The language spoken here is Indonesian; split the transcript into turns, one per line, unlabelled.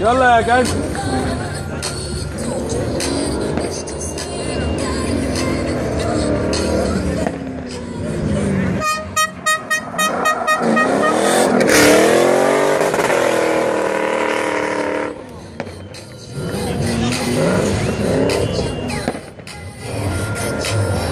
يلا يا كاش Yeah.